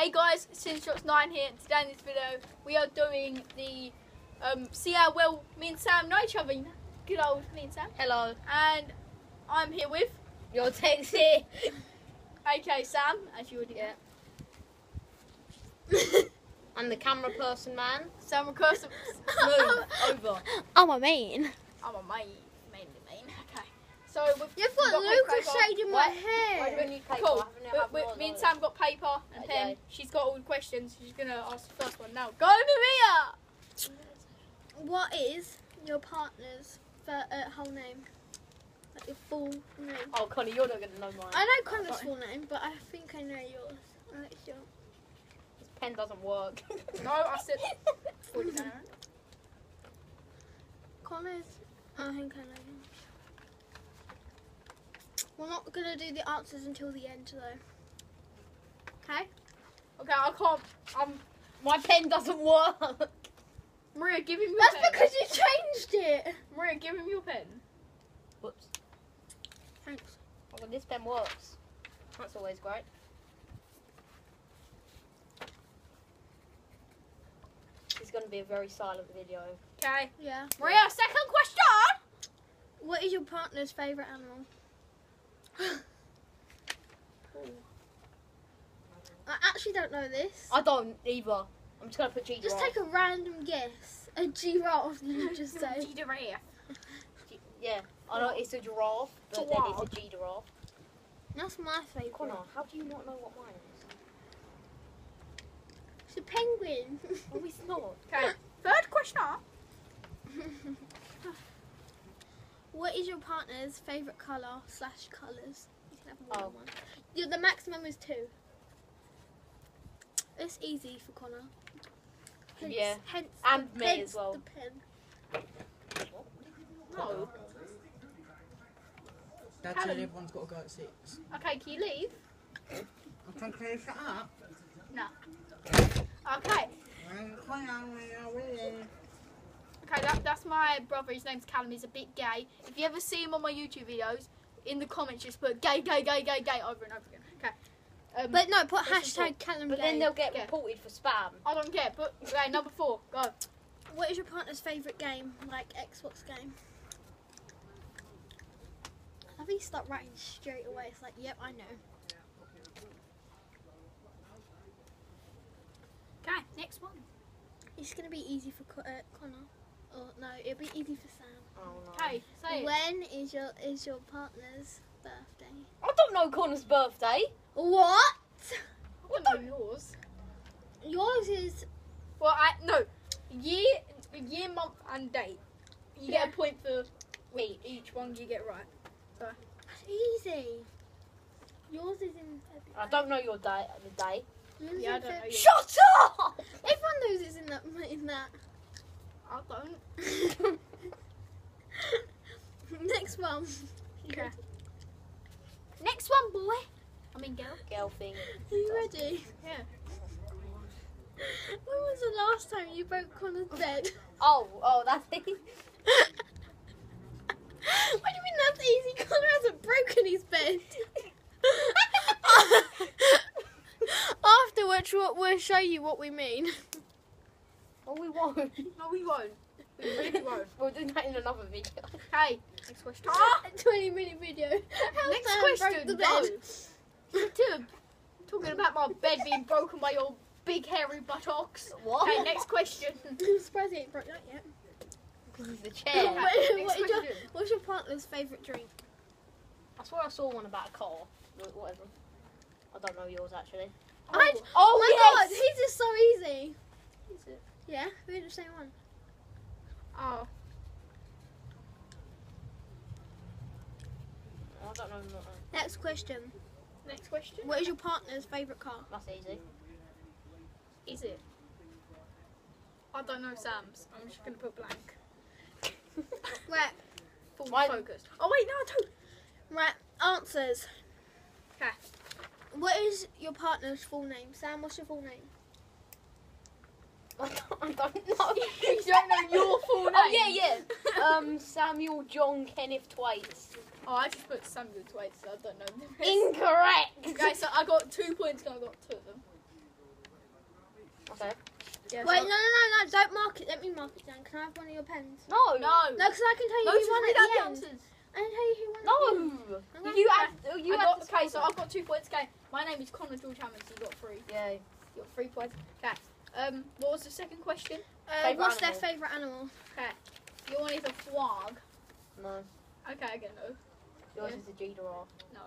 Hey guys, Cinshots9 here. Today in this video, we are doing the um, see how well me and Sam know each other. Good old me and Sam. Hello, And I'm here with you're Texie. AK Sam, as you already Yeah. I'm the camera person, man. Sam Recursive. Move over. I'm a main, mainly main. Okay. So we've, You've we've got paper. Lucas shading my What? Why do we hair. need paper? Cool. I haven't- I We- have we- one me and on. Sam got paper and Okay. pen. She's got all the questions. She's gonna ask the first one now. Go Maria. What is your partner's fir- uh, whole name? Like your full name. Oh, Connie, you're not gonna know mine. I know Connor's Sorry. full name, but I think I know yours. I'm not sure. This pen doesn't work. No, I said. Already done? Connor's. I think I know him. We're not gonna do the answers until the end, though. Okay? Okay, I can't. Um, My pen doesn't work. Maria, give him your pen That's pen. because you changed it. Maria, give him your pen. Whoops. Thanks. Oh, well, this pen works. That's always great. It's gonna be a very silent video. Okay. Yeah. Maria, second question. What is your partner's favourite animal? I actually don't know this. I don't either. I'm just gonna put G Just take a random guess. A giraffe, you just say? Giraffe. Yeah, I know it's a giraffe, but then it's a G giraffe. That's my favourite. Connor, how do you not know what mine is? It's a penguin. Oh, it's not. Okay. Third question. what is your partner's favourite colour slash colours? You can have more Oh. than one. Yeah, the maximum is two. It's easy for Connor. Hence, Yeah. Hence And the, me hence as well. The pen. No. Dad Callum. said everyone's got to go at six. Okay, can you leave? I'm trying to shut up. Okay. Come on, we are ready. Okay, that, that's my brother. His name's Callum. He's a bit gay. If you ever see him on my YouTube videos, in the comments just put gay, gay, gay, gay, gay over and over again. Okay. Um, But no, put hashtag Callum But Gay. then they'll get Yeah. reported for spam. I don't care. But okay, number four. Go. What is your partner's favourite game? Like Xbox game? I think you start writing straight away. It's like, yep, I know. Okay, next one. It's gonna be easy for Co- uh, Connor. Or no, it'll be easy for Sam. Oh no. Okay, say it. When is your is your partner's birthday? I don't know Connor's birthday. What? I don't know yours. Yours is Well, I no year, year, month, and date. You get a point for each. Each one you get right. That's easy. Yours is in February. I don't know your day. The day. Yours Yeah, I don't know yours. Shut up! Everyone knows it's in that in that. I don't. Next one. Okay. Next one, boy. I mean, girl. Girl thing. Are you ready? Yeah. When was the last time you broke Connor's bed? Oh, oh, that's it. what do you mean that's easy? Connor hasn't broken his bed. After which we'll, show you what we mean. Oh, we won't. No, we won't. We really won't. We'll do that in another video. Okay. Next question. A 20 minute video. How Next broke question. the No. bed. Tim, talking about my bed being broken by your big hairy buttocks. What? Okay, next question. I'm surprised he ain't broke that yet. Because the Yeah. chair. What- what your- what's your partner's favourite drink? I swear I saw one about a car. Wh- Whatever. I don't know yours actually. Oh, oh my yes! god, he's just so easy. Is it? Yeah, we had the same one. Oh. I don't know. Next question. Next question. What is your partner's favourite car? That's easy. is it? I don't know Sam's. I'm just gonna put blank. Right, Full Mine- focused. Oh wait, no, I don't. right. Answers. 'Kay. What is your partner's full name? Sam, what's your full name? I don't, I don't know. you don't know your full name. Oh yeah, yeah. Um, Samuel John Kenneth Twaites. Oh, I just put Samuel twice, so I don't know. the rest. Incorrect. Okay, so I got two points. and I got two of them. Yeah, Wait, so- no, no, no, no, don't mark it. Let me mark it down. Can I have one of your pens? No. No. No, because I can tell you No, who just won at the the end. answers. I can tell you who won. No. At the end. Okay. You had. You I had. got, to okay, start. so I've got two points. Okay, my name is Connor George Hammond, so you got three. Yeah. You got three points. Okay. Um, what was the second question? Uh, Favourite what's animal? their favourite animal? Okay. Your one is a flog. No. Okay, I get no. Yours Yeah. is a G giraffe. No.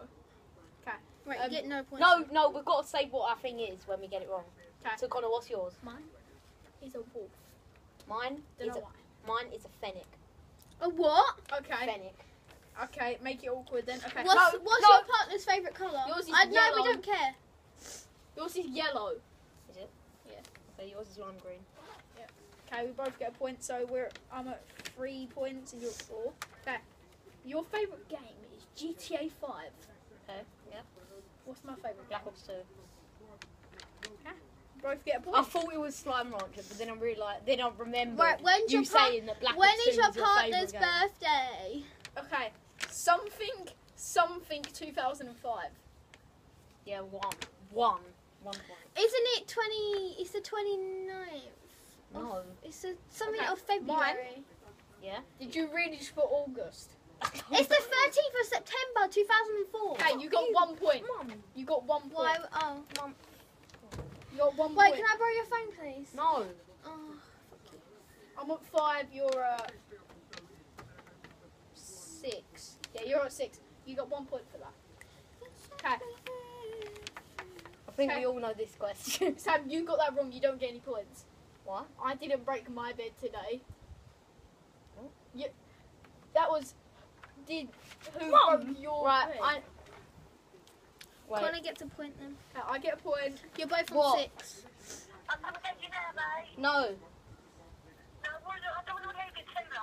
Right, Um, you get no points. No, no, we've got to say what our thing is when we get it wrong. 'Kay. So Connor, what's yours? Mine is a wolf. Mine Don't is know a, why. mine is a fennec. A what? Okay. Fennec. Okay, make it awkward then. Okay. What's, No, what's no. your partner's favourite colour? Yours is I, no, we yellow. don't care. Yours is yellow. Is it? Yeah. Okay, yours is lime green. Yeah. Okay, we both get a point, so we're I'm at three points and you're at four. Okay. Your favourite game is GTA Five. Okay. Yeah. What's my favourite Black? Ops 2. Both get a point. I thought it was Slime Rancher, but then I realised, then I remember Right, when's you your saying that Black When Ops 2 is your your partner's game. birthday? Okay. Something something 2005. Yeah, one. One. One point. Isn't it 20? It's the 29th. No. It's the, something Okay, of February. Yeah? Did you really just put August? It's the 13th of September 2004. Okay, you got one point. Mum. You got one point. Why? Oh. You got one Wait, point. can I borrow your phone, please? No. Oh. I'm at five. You're at six. Yeah, you're at six. You got one point for that. Okay. I think Okay. we all know this question. Sam, you got that wrong. You don't get any points. what? I didn't break my bed today. What? You, that was. Did who broke your Right, bed? I. Wait. Connor gets a point then. Uh, I get a point. You're both on What? six. No.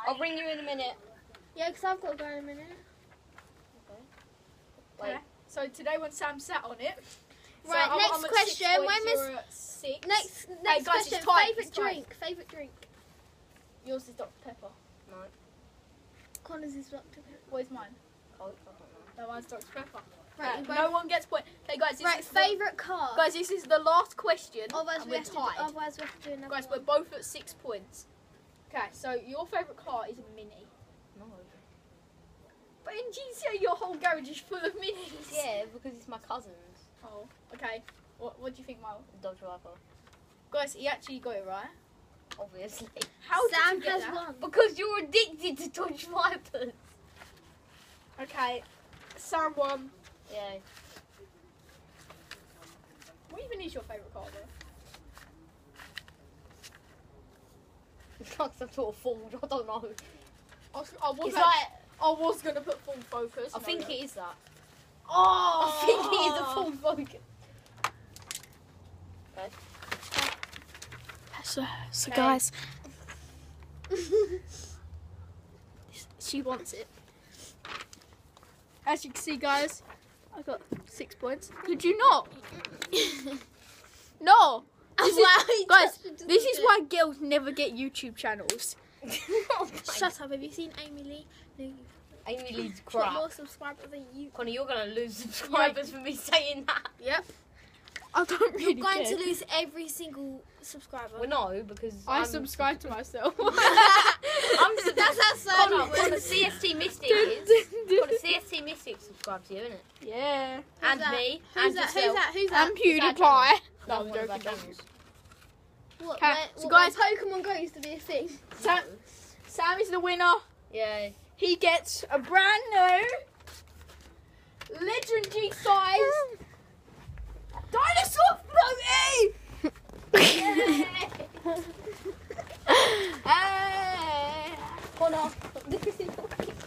I'll ring you in a minute. Yeah, because I've got to go in a minute. Wait. Okay. So today when Sam sat on it. so Right, I'm- next I'm question. Points, When you're six. Next, next guys, question. Favorite drink. Favorite drink. Yours is Dr Pepper. No. Connor's is Dr. Pepper. Where's mine? Coke, I. No, mine's Dr Pepper. Right, Okay, you both- no one gets point. Okay, guys. This Right, is the- favorite car. guys, this is the last question. Otherwise we, we're have to do, tied. otherwise we have to do another Guys, we're both at six points. Okay, so your favourite car is a Mini. No. But in GTA, your whole garage is full of Minis. Yeah, because it's my cousin's Oh, okay. What, what do you think, Mal? Dodge Viper. Guys, he actually got it right. Obviously. How Sam has that? one. Because you're addicted to Dodge Vipers. Okay, Sam won. Yeah. What even is your favourite car, though? It's like some sort of Ford, I don't know. I was, I was, like, I was gonna put full focus. I no, think no. it is that. Oh, I think it is a full focus. So, so guys, she wants it. As you can see, guys, I got six points. Could you not? No. This is- guys, touched it to this is why girls never get YouTube channels. Oh Shut up. Have you seen Amy Lee? No, Amy Lee's got crap. more subscribers than you. Connie, you're gonna lose subscribers for me saying that. Yep. I don't really You're going care. to lose every single subscriber. Well, no, because I I'm subscribe to myself. I'm sub- That's how sad Connor, it. Connor, CST Mystic is. Connor, CST Mystic subscribed to you, isn't it? yeah. And that? me, Who's and that? yourself. Who's that? Who's that? And It's our PewDiePie. channel. No, I'm One of our joking. What, Okay, where- so what, guys- when Pokemon Go used to be a thing. Sam, Sam is the winner. Yeah. He gets a brand new legendary size dinosaur. Hey.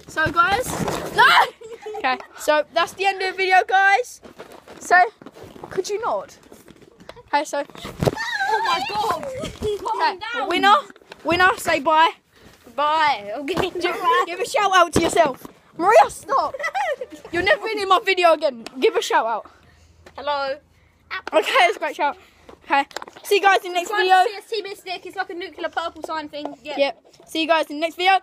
So guys, no. Okay, so that's the end of the video, guys. So, could you not? Okay, so oh my god. okay, down. winner, winner, say bye. Bye. Okay. Give, give a shout out to yourself. Maria, stop. You're never in my video again. Give a shout out. Hello. Okay, that's a great shout. Okay, see you guys in the next video. to CST Mystic. It's like a nuclear purple sign thing. Yeah. Yep. See you guys in the next video.